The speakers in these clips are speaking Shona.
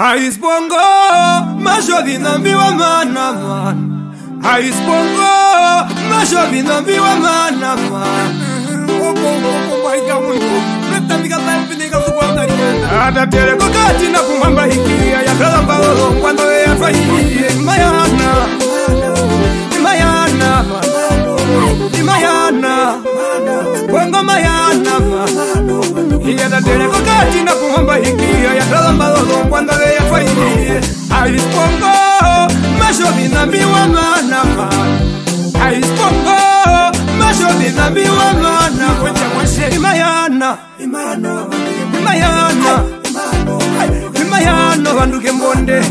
haisbongo mashodi nambiwa manamana haisbongo mashodi nambiwa manamanaatatereko kati na kumwamba ikia yakalambalolongwandoeyatwa imayana imayana imayana bongo mayana mana Yatatereko kati na kuhamba hikio Yatalamba dodo cuando de ella fue irie Iris pongo Macho dinambiwa manafa Iris pongo Macho dinambiwa manafa Kwenye mwenye Imayana Imayana Imayana Imayana Wanduke mbonde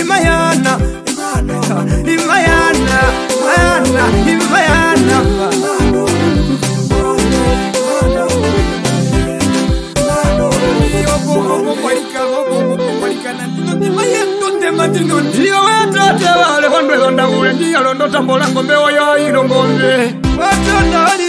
Imayana Imayana Imayana Imayana Imayana ndi yalondo tambola ngombe oyo ilo ngombe atandali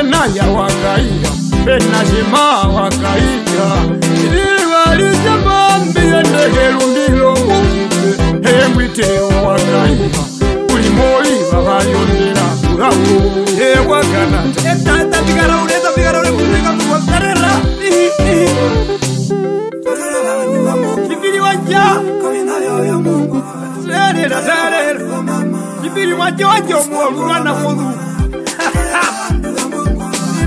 naya wakaiga penajima wakaiga ilivalija bambie ndegelundilo uue embwite wakaiga ulimoli vavayondela kulau ewakanatatatikaraulezavikaraulekaaera e Ibiri wajo wajo mwa mwana mwuzu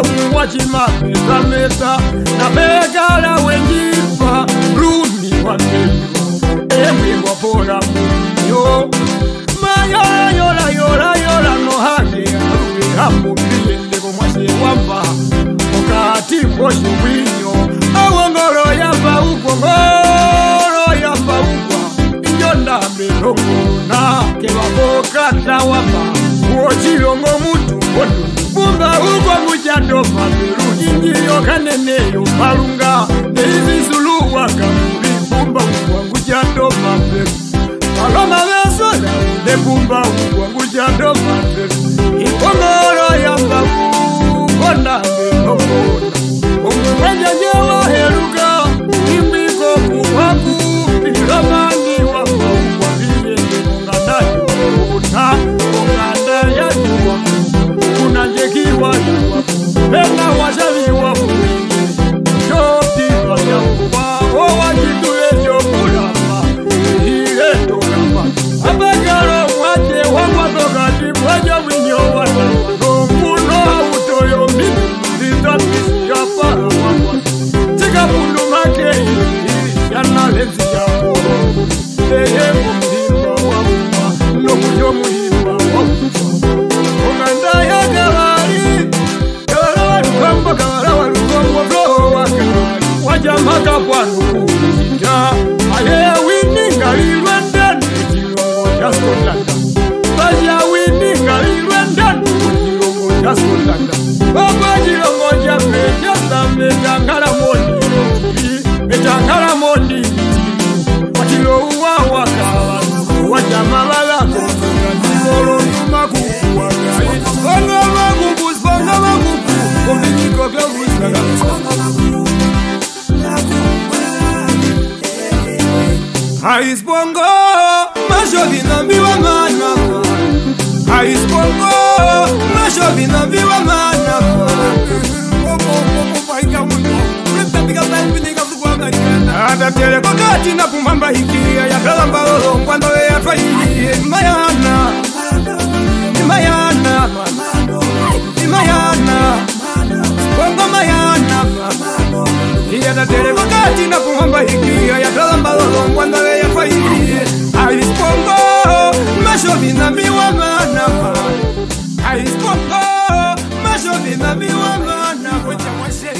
ndomuwa chimabiza mesa na bega yombalunga neibizuluwanga mulibumba wangu jando mapema paloma vesola ule wangu jando mapema bakara walugongo flowa waja aye wininga lilwe ndani ekilongo kya skolanda baja wininga mondii metankala mondii wajamala aisbongo mashovi na mbiwa manaka aisbongo mashovi na mbiwa manakaadatele kokati na pumbamba hikiya ya kalamba lolongwa ndoye yatwa iyiye mayana imayana mama.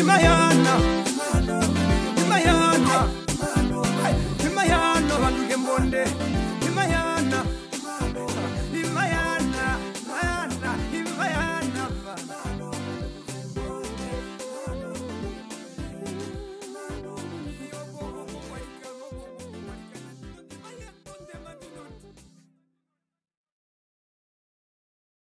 Maya.